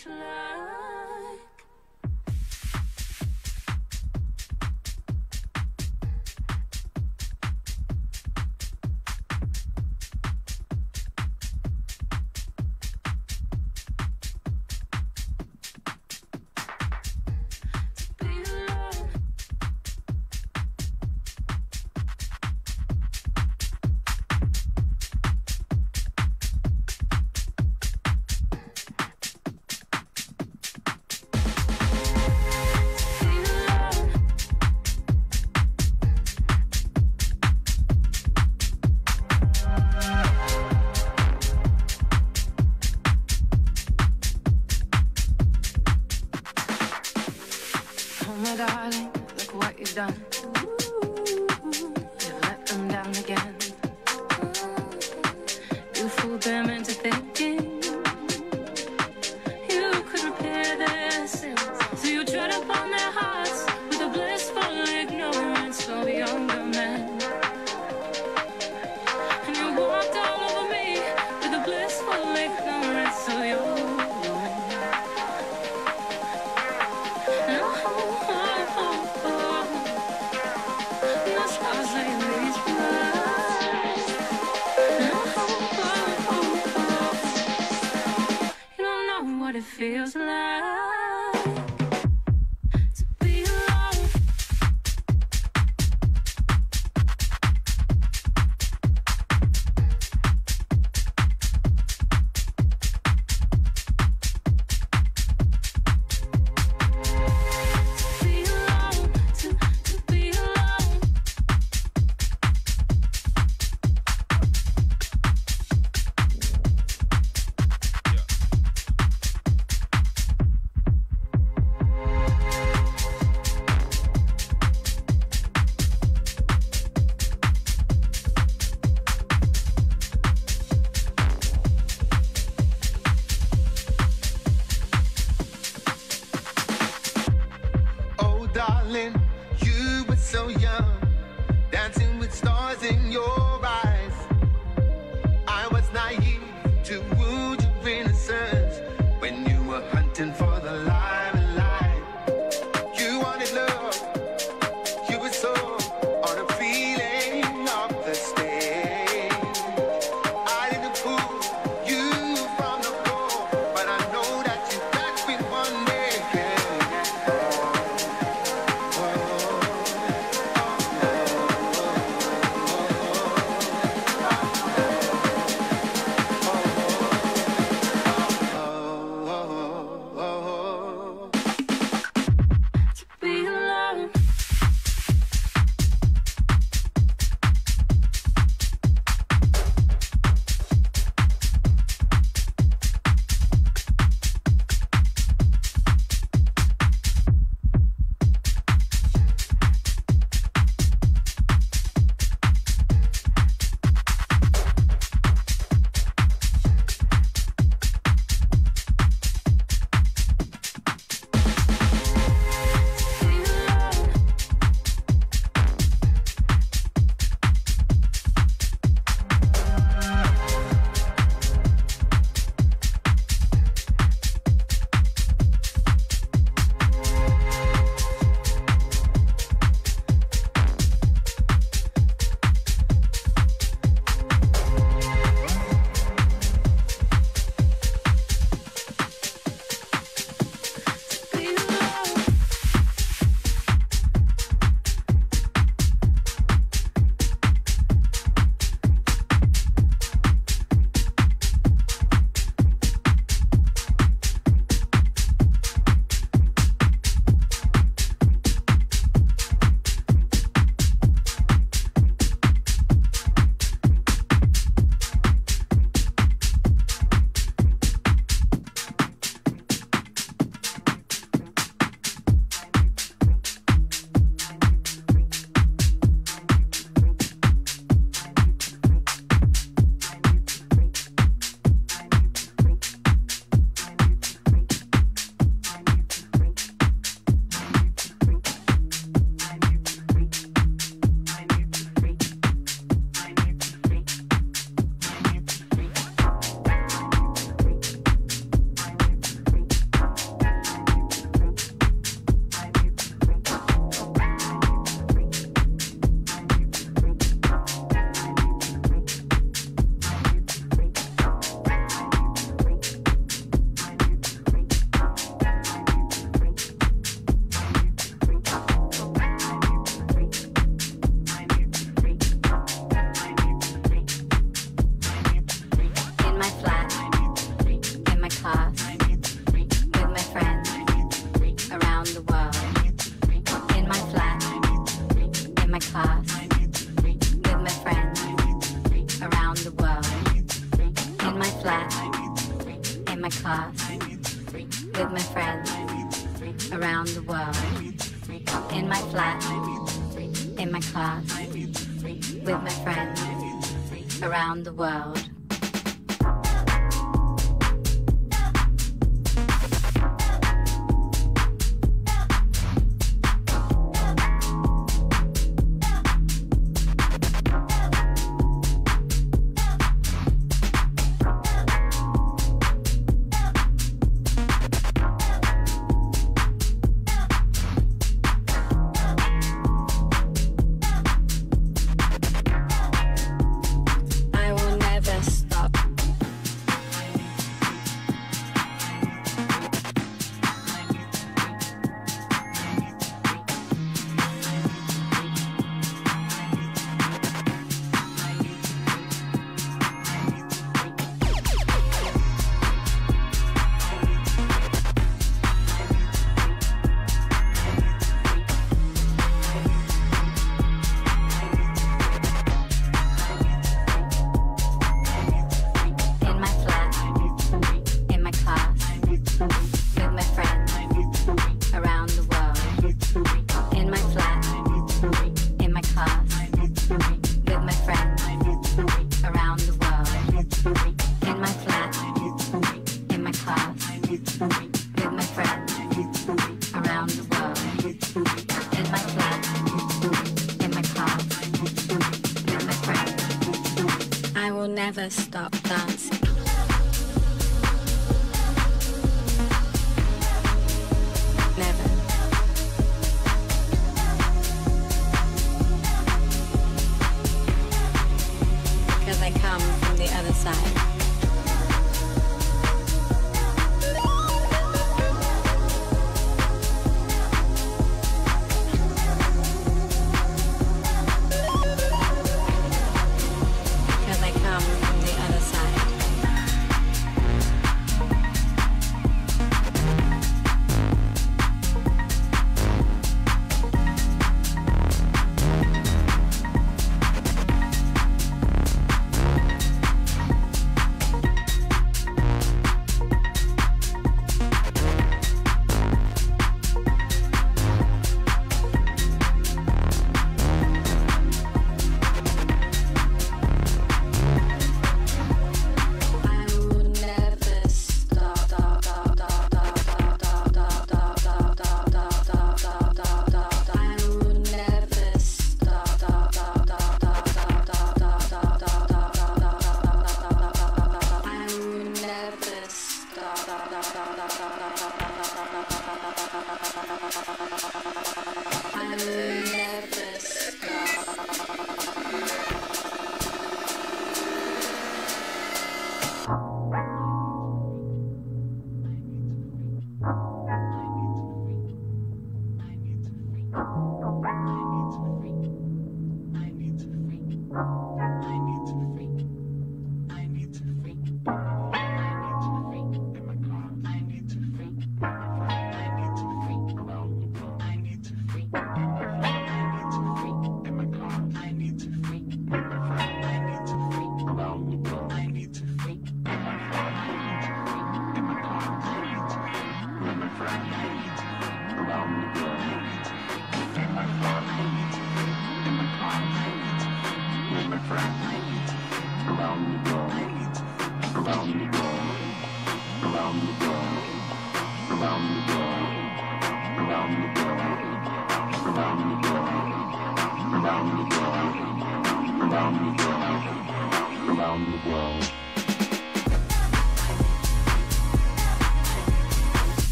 much love. Oh,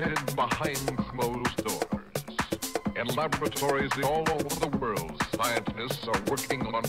behind closed doors. In laboratories all over the world, scientists are working on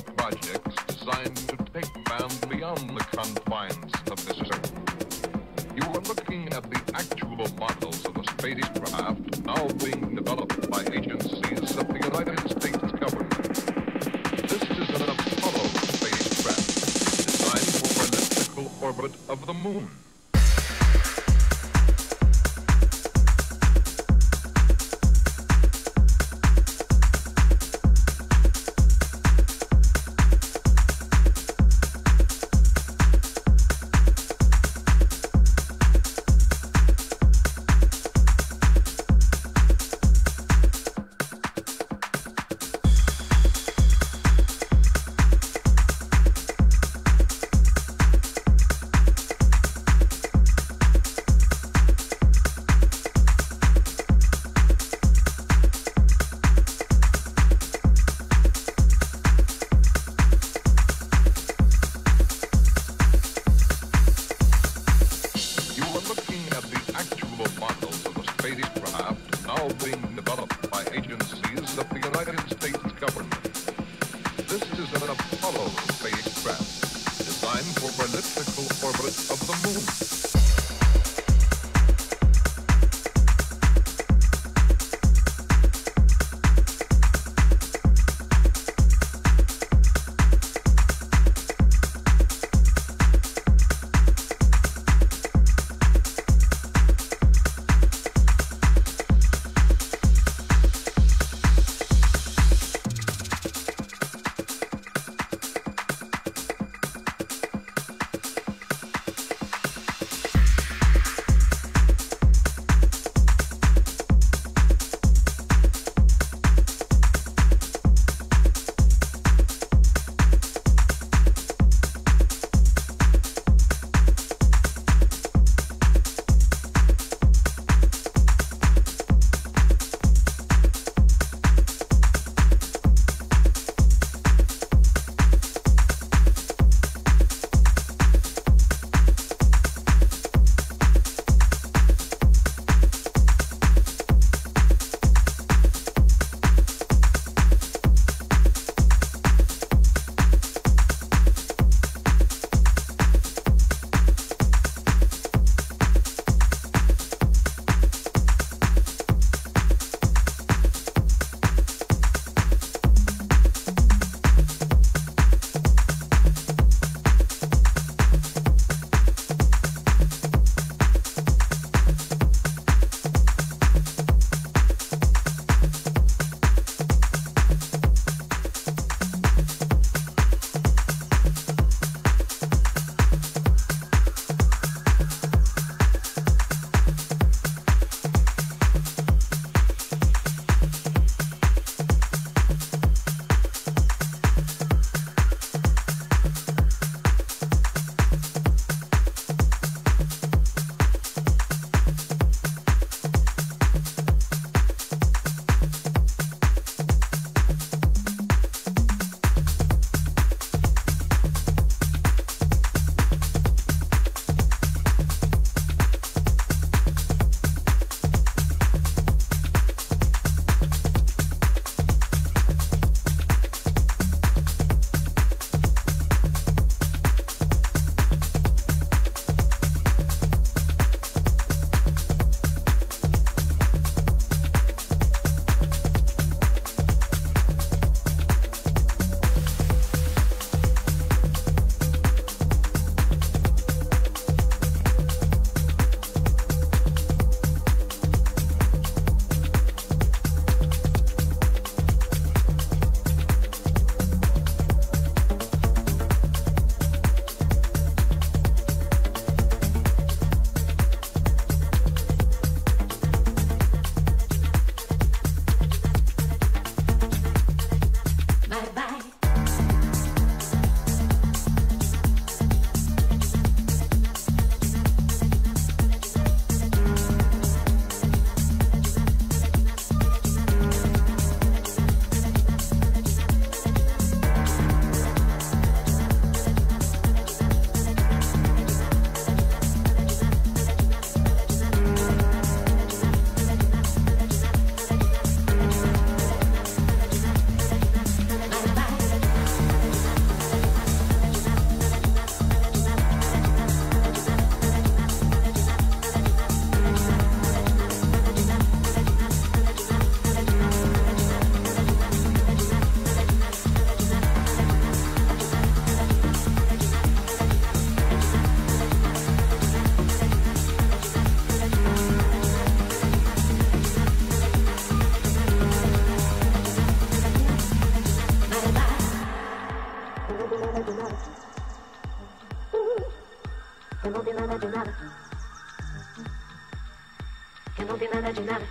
nada de nada.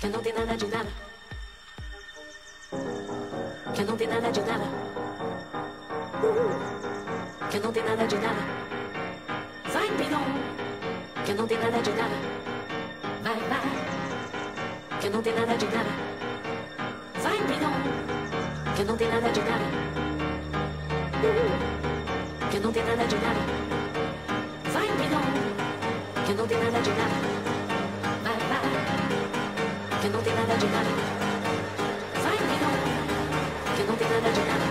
Que não tem nada de nada. Que não tem nada de nada. Que não tem nada de nada. Vai, pegão. Que não tem nada de nada. Vai, vai. Que não tem nada de nada. Vai, pegão. Que não tem nada de nada. Que não tem nada de nada. que no tiene nada de nada. Mamá, que no tiene nada de nada. Find me, no, que no tiene nada de nada.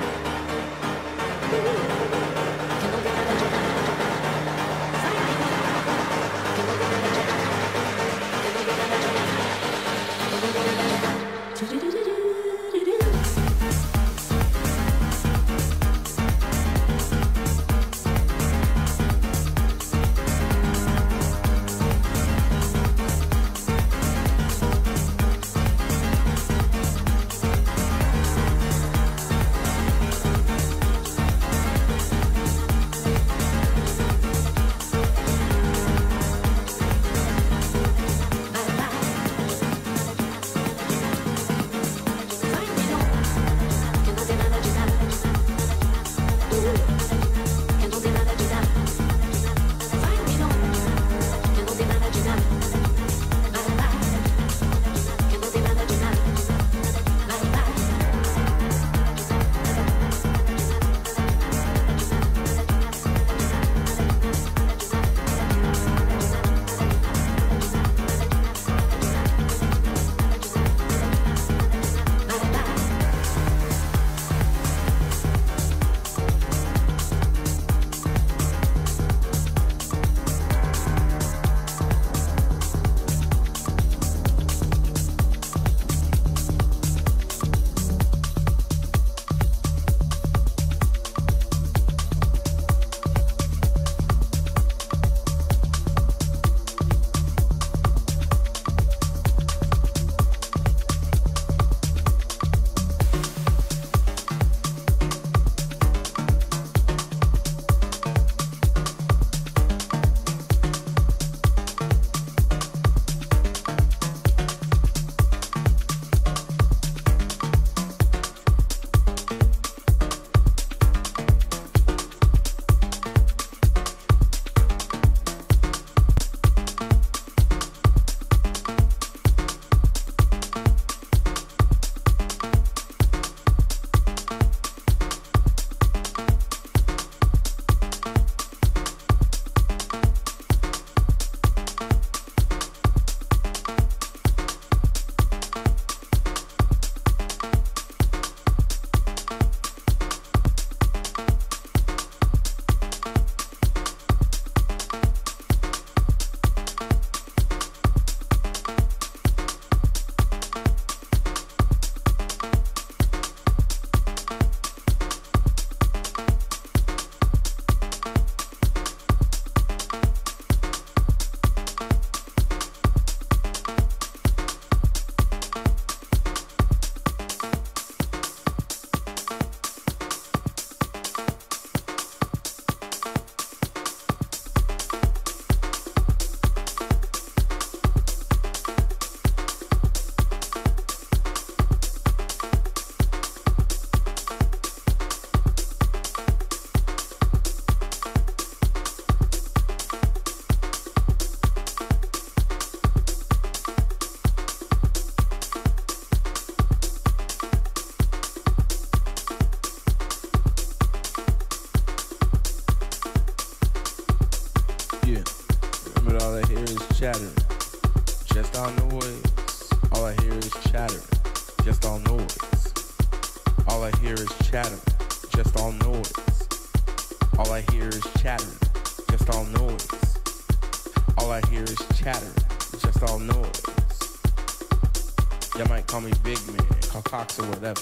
box or whatever.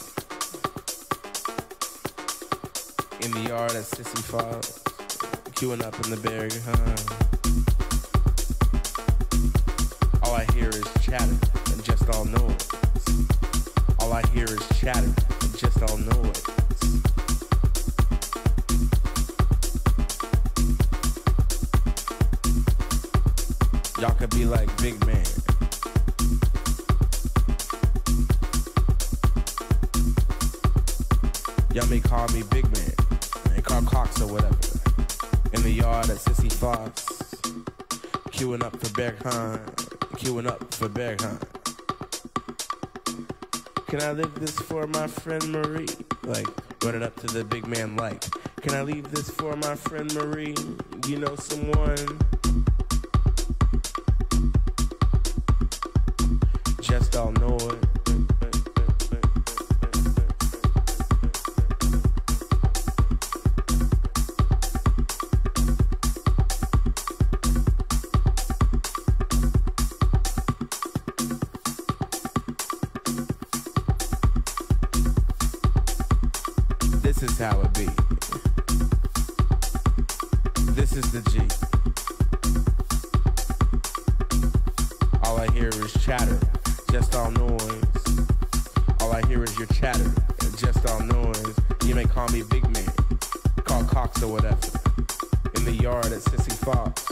In the yard at 65, queuing up in the barrier. Huh? Berghain, queuing up for Berghain. Can I leave this for my friend Marie? Like, run it up to the big man like, can I leave this for my friend Marie? You know someone? This is the G. All I hear is chatter, just all noise. All I hear is your chatter, just all noise. You may call me big man, call Cox or whatever. In the yard at Sissy Fox,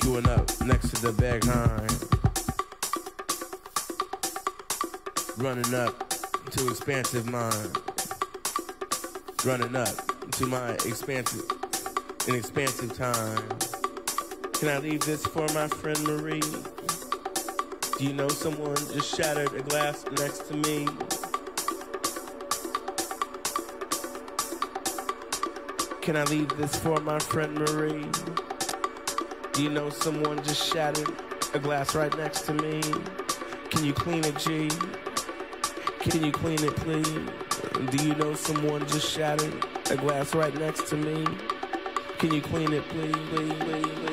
queuing up next to the Berghain. Running up to expansive mind running up to my expansive, an expansive time. Can I leave this for my friend Marie? Do you know someone just shattered a glass next to me? Can I leave this for my friend Marie? Do you know someone just shattered a glass right next to me? Can you clean it, G? Can you clean it, please? Do you know someone just shattered a glass right next to me? Can you clean it, please, please, please, please,